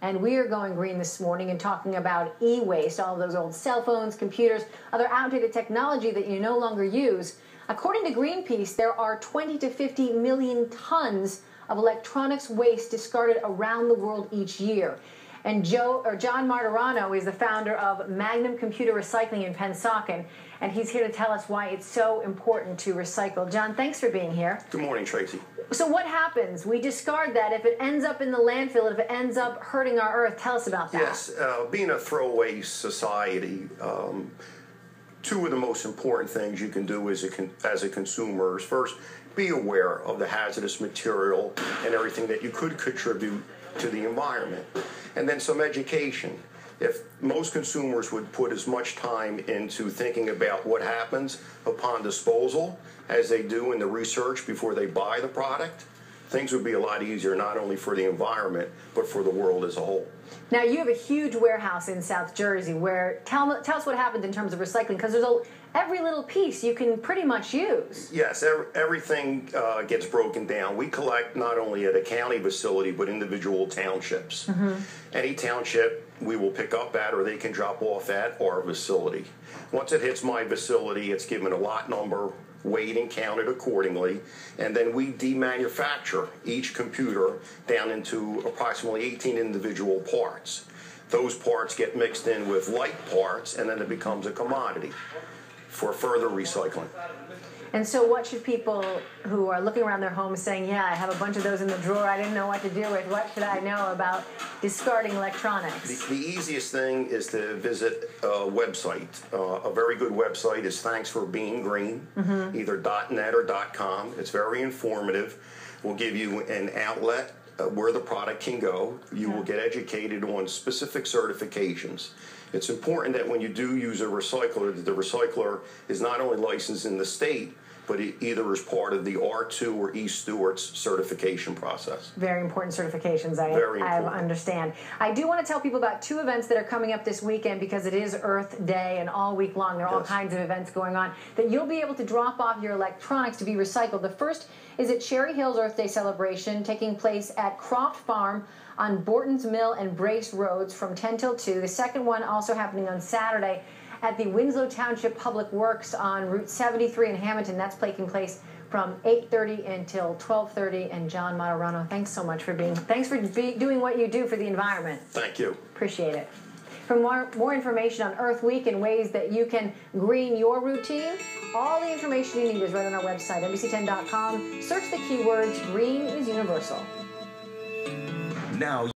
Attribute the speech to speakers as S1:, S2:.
S1: And we are going green this morning and talking about e waste, all those old cell phones, computers, other outdated technology that you no longer use. According to Greenpeace, there are 20 to 50 million tons of electronics waste discarded around the world each year. And Joe or John Martorano is the founder of Magnum Computer Recycling in Pennsauken, and he's here to tell us why it's so important to recycle. John, thanks for being here.
S2: Good morning, Tracy.
S1: So what happens? We discard that if it ends up in the landfill, if it ends up hurting our earth. Tell us about that.
S2: Yes, uh, being a throwaway society, um, two of the most important things you can do as a as a consumer is first be aware of the hazardous material and everything that you could contribute to the environment, and then some education. If most consumers would put as much time into thinking about what happens upon disposal as they do in the research before they buy the product, things would be a lot easier not only for the environment but for the world as a whole.
S1: Now you have a huge warehouse in South Jersey. Where tell tell us what happened in terms of recycling because there's a every little piece you can pretty much use.
S2: Yes, everything uh, gets broken down. We collect not only at a county facility but individual townships. Mm-hmm. Any township we will pick up at or they can drop off at our facility. Once it hits my facility, it's given a lot number, weighed and counted accordingly, and then we demanufacture each computer down into approximately 18 individual parts. Those parts get mixed in with light parts, and then it becomes a commodity for further recycling.
S1: And so, what should people who are looking around their homes saying, Yeah, I have a bunch of those in the drawer, I didn't know what to do with, what should I know about discarding electronics?
S2: The, the easiest thing is to visit a website. Uh, a very good website is Thanks for Being Green, mm-hmm. either .net or .com. It's very informative. We'll give you an outlet where the product can go. You will get educated on specific certifications. It's important that when you do use a recycler, that the recycler is not only licensed in the state, but either as part of the R2 or E Stewart's certification process.
S1: Very important certifications, I, Very I understand. I do want to tell people about two events that are coming up this weekend because it is Earth Day and all week long there are all kinds of events going on that you'll be able to drop off your electronics to be recycled. The first is at Cherry Hill's Earth Day celebration taking place at Croft Farm on Borton's Mill and Brace Roads from 10 till 2. The second one also happening on Saturday at the Winslow Township Public Works on Route 73 in Hamilton. That's taking place from 8:30 until 12:30. And John Martorano, thanks so much for being. Thanks for be, doing what you do for the environment.
S2: Thank you.
S1: Appreciate it. For more, more information on Earth Week and ways that you can green your routine, all the information you need is right on our website, NBC10.com. Search the keywords Green is Universal. Now